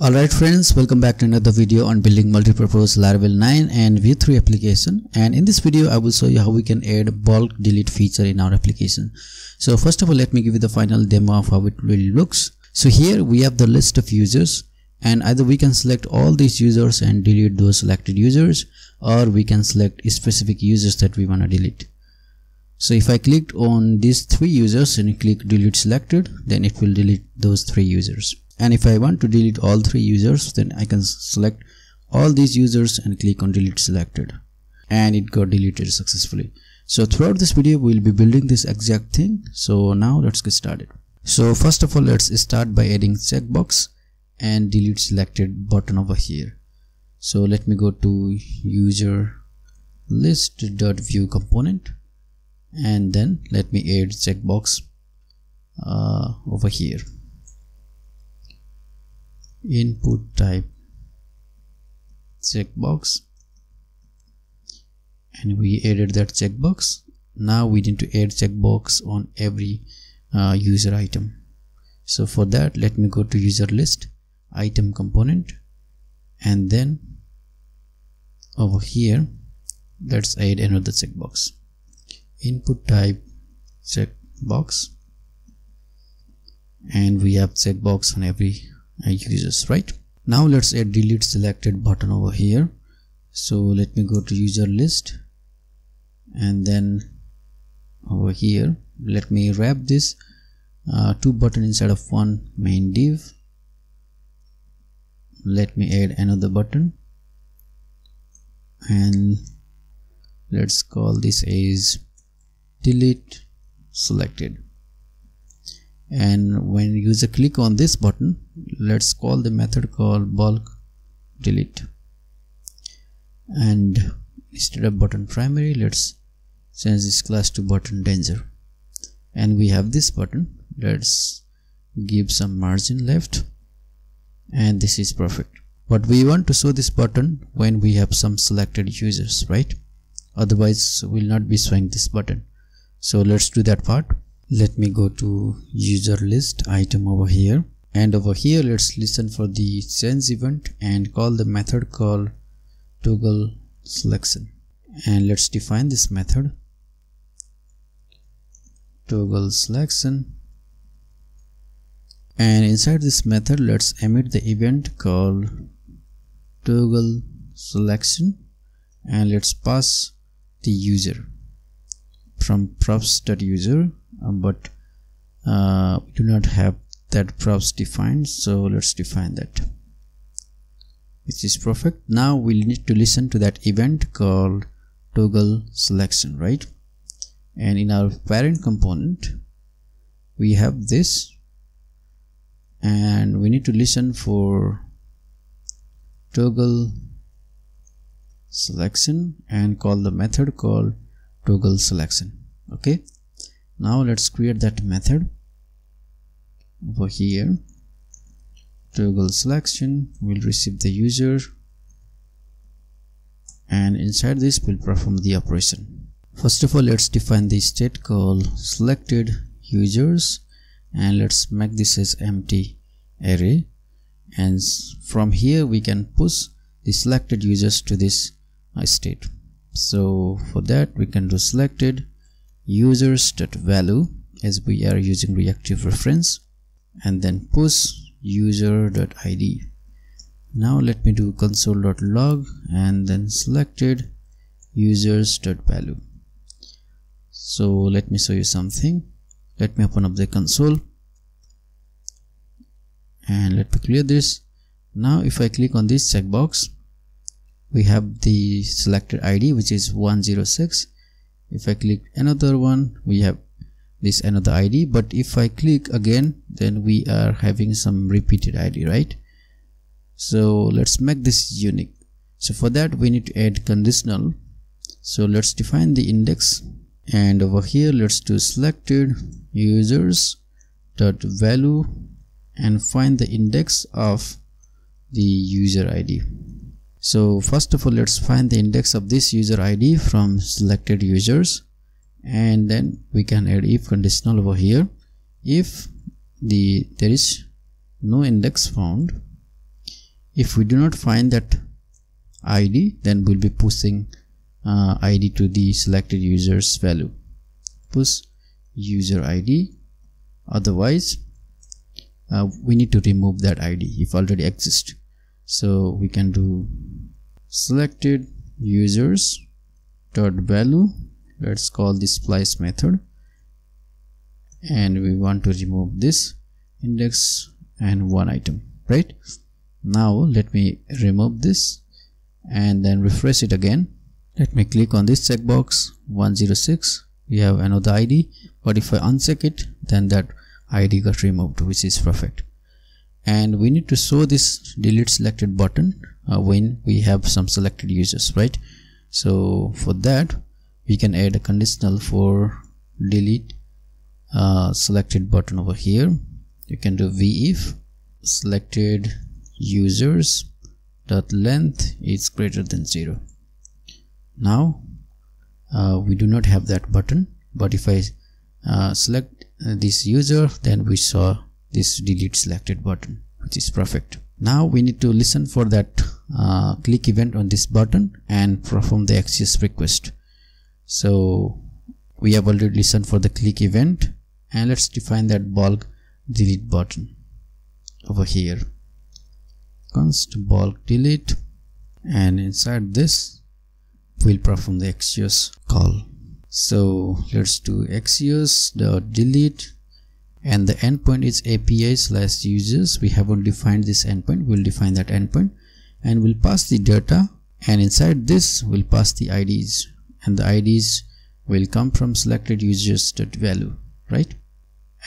Alright friends, welcome back to another video on building multipurpose Laravel 9 and Vue 3 application and in this video I will show you how we can add bulk delete feature in our application. So first of all let me give you the final demo of how it really looks. So here we have the list of users and either we can select all these users and delete those selected users or we can select specific users that we want to delete. So if I clicked on these three users and click delete selected then it will delete those three users and if I want to delete all three users then I can select all these users and click on delete selected. And it got deleted successfully. So throughout this video we'll be building this exact thing. So now let's get started. So first of all let's start by adding checkbox and delete selected button over here. So let me go to user list dot view component. And then let me add checkbox uh, over here input type checkbox. And we added that checkbox. Now we need to add checkbox on every uh, user item. So for that let me go to user list item component. And then over here let's add another checkbox. Input type checkbox. And we have checkbox on every users right. Now let's add delete selected button over here. So let me go to user list and then over here let me wrap this uh, two button inside of one main div. Let me add another button and let's call this as delete selected and when user click on this button let's call the method called bulk delete. And instead of button primary let's change this class to button danger. And we have this button. Let's give some margin left. And this is perfect. But we want to show this button when we have some selected users right? Otherwise we'll not be showing this button. So let's do that part let me go to user list item over here. And over here let's listen for the change event and call the method called toggle selection. And let's define this method. Toggle selection. And inside this method let's emit the event called toggle selection. And let's pass the user from props.user but uh, we do not have that props defined so let's define that. Which is perfect. Now we need to listen to that event called toggle selection right? And in our parent component we have this and we need to listen for toggle selection and call the method called toggle selection okay now let's create that method over here. Toggle selection will receive the user and inside this we'll perform the operation. First of all let's define the state called selected users and let's make this as empty array. And from here we can push the selected users to this uh, state. So for that we can do selected users.value as we are using reactive reference and then push user.id now let me do console.log and then selected users.value so let me show you something. Let me open up the console and let me clear this. Now if I click on this checkbox we have the selected ID which is 106 if I click another one we have this another ID but if I click again then we are having some repeated ID right? So let's make this unique. So for that we need to add conditional. So let's define the index. And over here let's do selected users dot value and find the index of the user ID so first of all let's find the index of this user id from selected users. And then we can add if conditional over here. If the there is no index found if we do not find that id then we'll be pushing uh, id to the selected user's value. Push user id otherwise uh, we need to remove that id if already exists so we can do selected users dot value. Let's call this splice method. And we want to remove this index and one item right? Now let me remove this and then refresh it again. Let me click on this checkbox 106 we have another id but if i uncheck it then that id got removed which is perfect and we need to show this delete selected button uh, when we have some selected users right? So for that we can add a conditional for delete uh, selected button over here. You can do v if selected users dot length is greater than zero. Now uh, we do not have that button but if I uh, select this user then we saw this delete selected button which is perfect. Now we need to listen for that uh, click event on this button and perform the axios request. So we have already listened for the click event and let's define that bulk delete button over here. Const bulk delete and inside this we'll perform the axios call. So let's do axios dot delete and the endpoint is api slash users. We haven't defined this endpoint. We'll define that endpoint. And we'll pass the data. And inside this we'll pass the ids and the ids will come from selected users value right?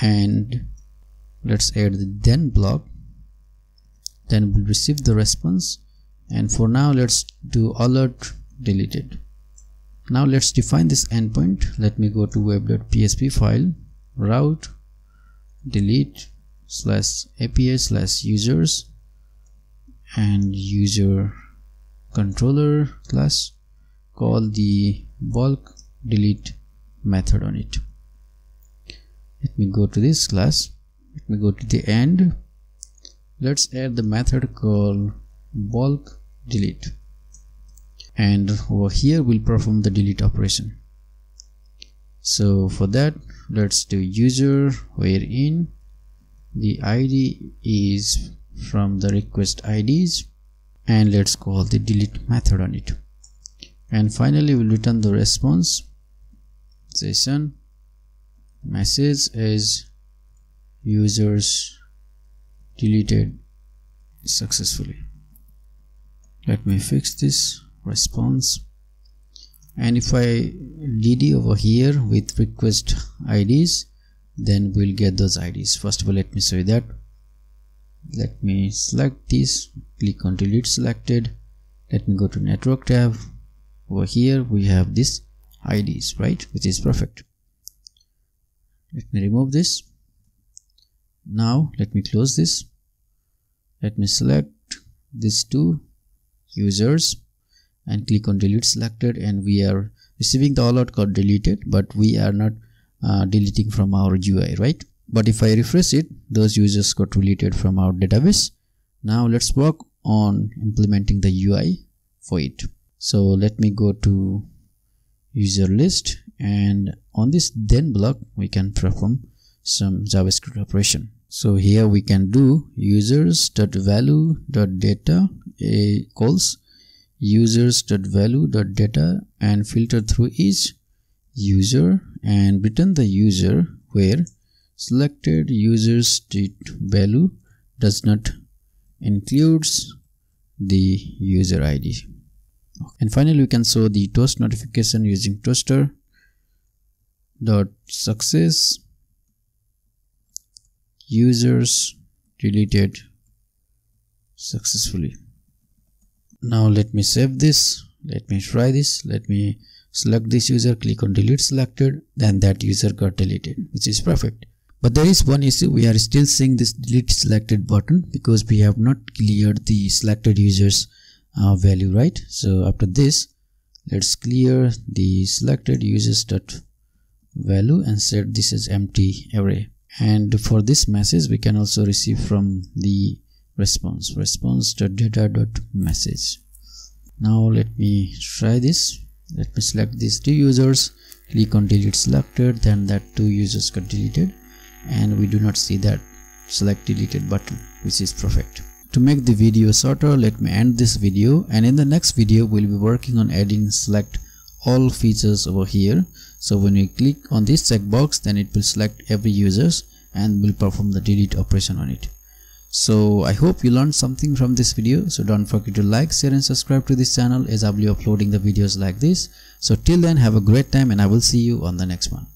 And let's add the then block. Then we'll receive the response. And for now let's do alert deleted. Now let's define this endpoint. Let me go to web.php file route delete slash api slash users and user controller class call the bulk delete method on it. Let me go to this class. Let me go to the end. Let's add the method called bulk delete. And over here we'll perform the delete operation so for that let's do user wherein the id is from the request ids and let's call the delete method on it. And finally we'll return the response. Session. Message is users deleted successfully. Let me fix this response and if I dd over here with request IDs then we'll get those IDs first of all let me show you that. Let me select this click on delete selected. Let me go to network tab. Over here we have this IDs right which is perfect. Let me remove this. Now let me close this. Let me select these two users and click on delete selected and we are receiving the alert got deleted but we are not uh, deleting from our UI right? But if I refresh it those users got deleted from our database. Now let's work on implementing the UI for it. So let me go to user list and on this then block we can perform some javascript operation. So here we can do users dot value dot data a calls users.value.data and filter through each user and return the user where selected users value does not includes the user id and finally we can show the toast notification using toastr dot success users deleted successfully now let me save this. Let me try this. Let me select this user click on delete selected then that user got deleted which is perfect. But there is one issue. We are still seeing this delete selected button because we have not cleared the selected users uh, value right? So after this let's clear the selected users dot value and set this as empty array. And for this message we can also receive from the response response.data.message now let me try this. Let me select these two users. Click on delete selected then that two users got deleted. And we do not see that. Select deleted button which is perfect. To make the video shorter let me end this video. And in the next video we'll be working on adding select all features over here. So when we click on this checkbox then it will select every users and will perform the delete operation on it so i hope you learned something from this video. So don't forget to like share and subscribe to this channel as i'll be uploading the videos like this. So till then have a great time and i will see you on the next one